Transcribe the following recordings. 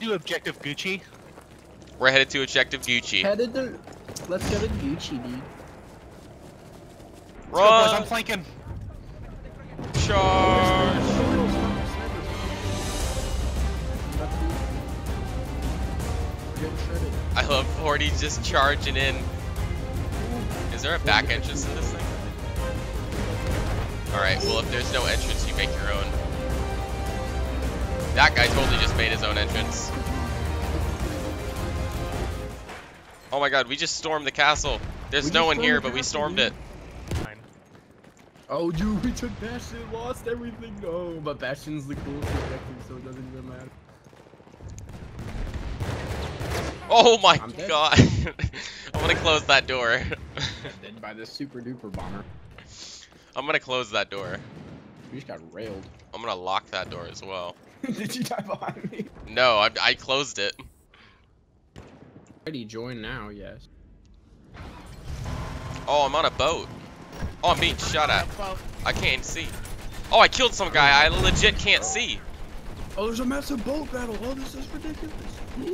to objective Gucci. We're headed to objective Gucci. Headed to. Let's go to Gucci, dude. Let's go, boys, I'm flanking. Charge! I love Horty just charging in. Is there a back entrance to this thing? Alright, well if there's no entrance, you make your own. That guy totally just made his own entrance. Oh my god, we just stormed the castle. There's We no one here, but we stormed it. Oh, dude, we took Bastion, lost everything. Oh, but Bastion's the coolest objective, so it doesn't even matter. Oh my I'm god. I'm gonna close that door. Dead by this super duper bomber. I'm gonna close that door. We just got railed. I'm gonna lock that door as well. Did you die behind me? No, I, I closed it. Ready, join now, yes. Oh, I'm on a boat. Oh, I'm being shot at. I can't see. Oh, I killed some guy. I legit can't see. Oh, there's a massive boat battle. Oh, this is ridiculous.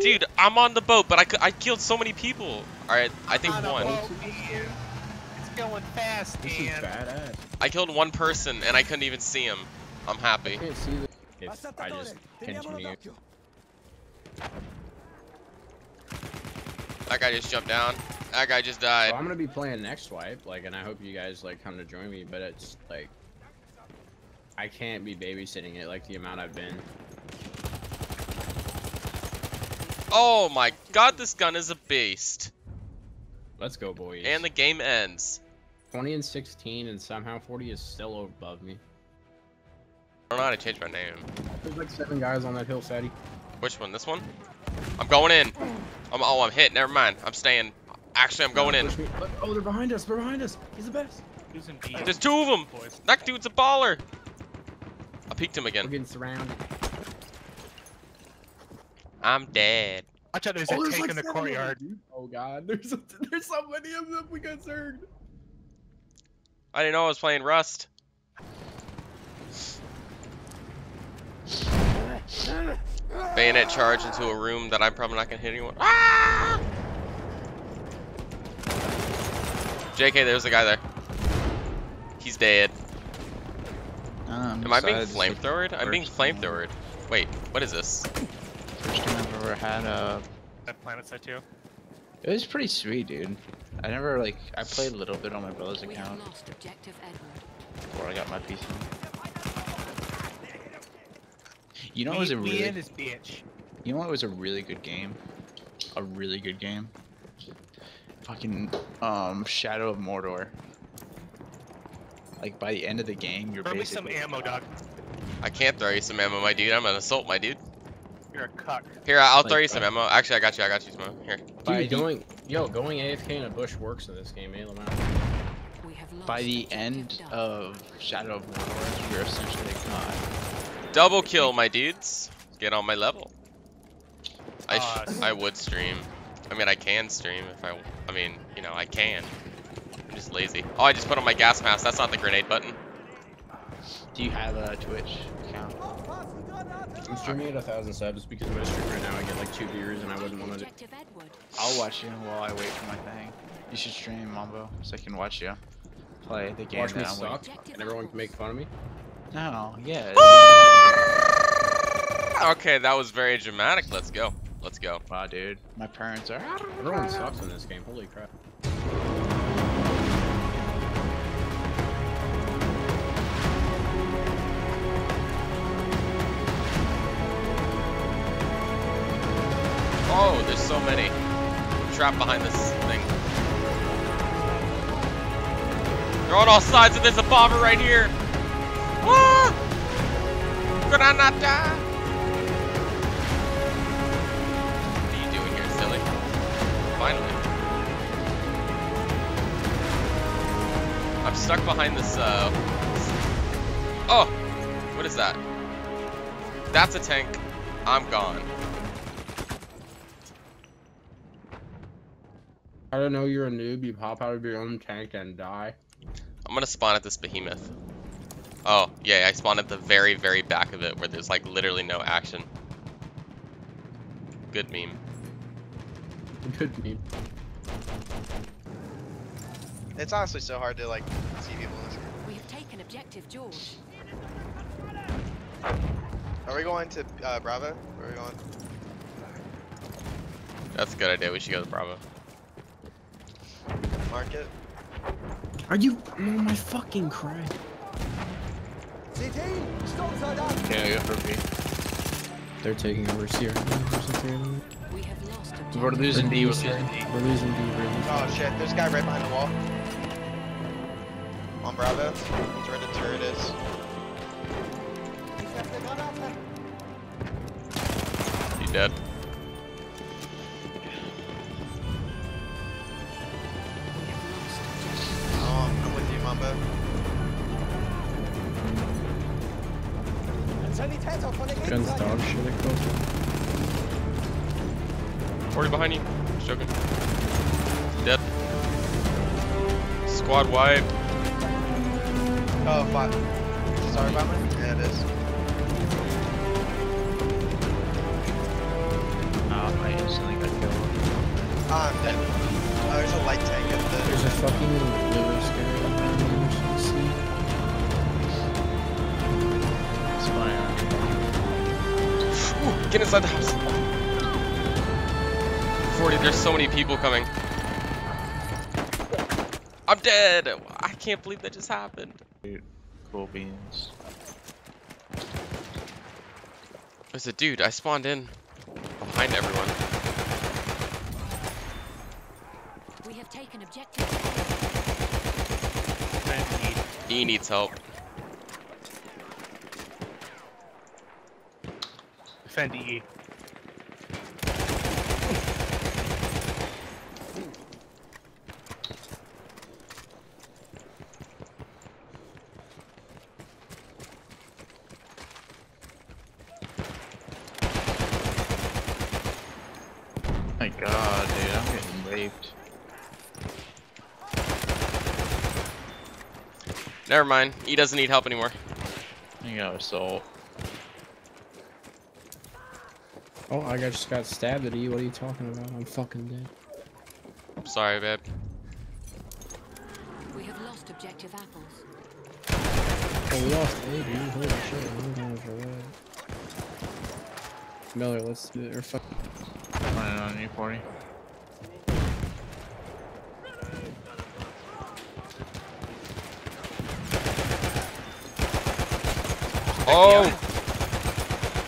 Dude, I'm on the boat, but I, I killed so many people. Alright, I think On one. boat. It's going fast, This is man. badass. I killed one person and I couldn't even see him. I'm I happy. Can't see this if I just continue. That guy just jumped down. That guy just So died. I'm gonna be playing next swipe, like, and I hope you guys like come to join me. But it's like, I can't be babysitting it like the amount I've been. Oh my god, this gun is a beast. Let's go, boys. And the game ends. 20 and 16, and somehow 40 is still above me. I don't know how to change my name. There's like seven guys on that hill, Sadie. Which one? This one? I'm going in. I'm, oh, I'm hit. Never mind. I'm staying. Actually, I'm going in. Me. Oh, they're behind us. They're behind us. He's the best. Using B. There's two of them. Boys. That dude's a baller. I peeked him We're again. getting surrounded. I'm dead. Watch out, there's Oh, a there's tank like in the seven of them, courtyard. Oh god, there's there's so many of them. We got zerged. I didn't know I was playing Rust. Bayonet charge into a room that I'm probably not gonna hit anyone. Ah! JK, there's a guy there. He's dead. Um, Am I being besides flamethrowered? I'm being first flamethrowered. Wait, what is this? First game I've ever had, uh, That PlanetSide too. it was pretty sweet, dude. I never, like, I played a little bit on my brother's account lost objective Edward. before I got my PC. You know, we, it was a really, in this bitch. you know, what was a really good game, a really good game. Fucking, um, Shadow of Mordor. Like by the end of the game, you're Throw me some basically ammo, dog. I can't throw you some ammo, my dude. I'm an assault, my dude. You're a cuck. Here, I'll throw you some uh, ammo. Actually, I got you. I got you some ammo. Here. By Dude, the- going yo going AFK in a bush works in this game, eh, Lamar? We have lost By the end of Shadow of Mordor, you're essentially a god. Double kill, my dudes. Get on my level. I sh Uh, I would stream. I mean, I can stream if I. I mean, you know, I can. I'm just lazy. Oh, I just put on my gas mask. That's not the grenade button. Do you have a Twitch account? I'm streaming at a thousand subs because if I stream right now, I get like two viewers, and I wouldn't want to. I'll watch you while I wait for my thing. You should stream Mambo so I can watch you play the game Watch me that I'm waiting- suck, and everyone can make fun of me. No, yeah. Ah! Okay, that was very dramatic. Let's go. Let's go. wow, dude. My parents are. Everyone sucks in this game. Holy crap. Oh, there's so many. I'm trapped behind this thing. They're on all sides, of this a bomber right here. Ah! Granada! What are you doing here, silly? Finally. I'm stuck behind this, uh... Oh! What is that? That's a tank. I'm gone. I don't know you're a noob. You pop out of your own tank and die. I'm gonna spawn at this behemoth. Oh, yeah, I spawned at the very, very back of it where there's like literally no action. Good meme. Good meme. It's honestly so hard to like see people in this game. We have taken objective George. Are we going to uh, Bravo? Where are we going? That's a good idea. We should go to Bravo. Market? Are you? Oh my fucking Christ. Yeah, go for B. They're taking over Sierra. We have lost We're losing D. We're losing D. We're losing D. Oh shit, there's a guy right behind the wall. On Bravo. He's where the turret is. You dead? Guns dog shit at close. 40 behind you. Just joking. Dead. Squad wipe. Oh, fuck. Sorry about me? Yeah, it is. Oh, I instantly got killed. Ah, I'm dead. Oh, there's a light tank at the. There's a fucking liver scare behind me. Get inside the house. 40, there's so many people coming. I'm dead! I can't believe that just happened. Cool beans. There's a dude, I spawned in behind everyone. We have taken objective. Defend E. E needs help. Defend E. My god, dude, I'm getting raped. Never mind, E doesn't need help anymore. I got assault. Oh, I just got stabbed at you. What are you talking about? I'm fucking dead. I'm sorry, babe. We have lost objective apples. Oh, we lost A, dude. Holy shit. I'm going for what? Miller, let's do it. Or fuck. Running on you, 40. Oh!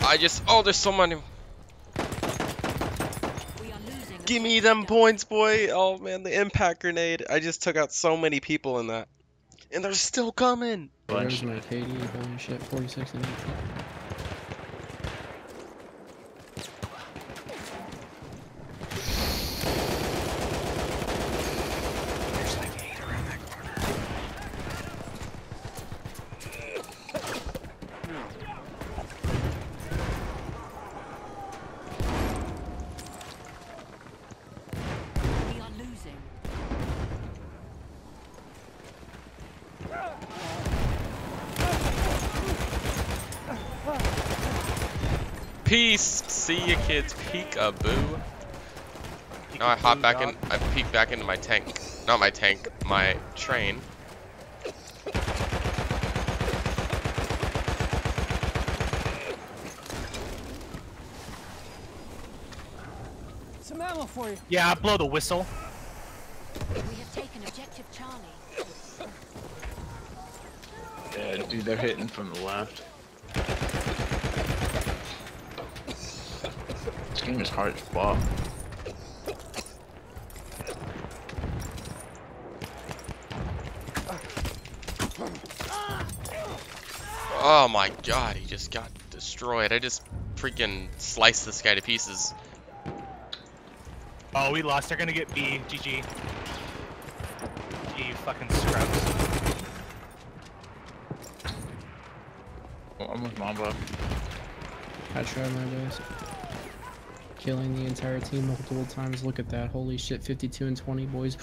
I just, oh, there's so many. We are losing. Give me them points, boy. Oh man, the impact grenade. I just took out so many people in that. And they're still coming. There's my KD. Holy shit. 46 and 8. Peace. See you, kids. Peekaboo. Now I hop back in. I peek back into my tank. Not my tank. My train. Yeah, I blow the whistle. We have taken objective Charlie. Yeah, dude, they're hitting from the left. This game is hard as fuck. Oh my god, he just got destroyed. I just freaking sliced this guy to pieces. Oh, we lost. They're gonna get B. GG. You fucking scrubs. Well, I'm with Mambo. I tried my best. Killing the entire team multiple times. Look at that. Holy shit. 52 and 20, boys.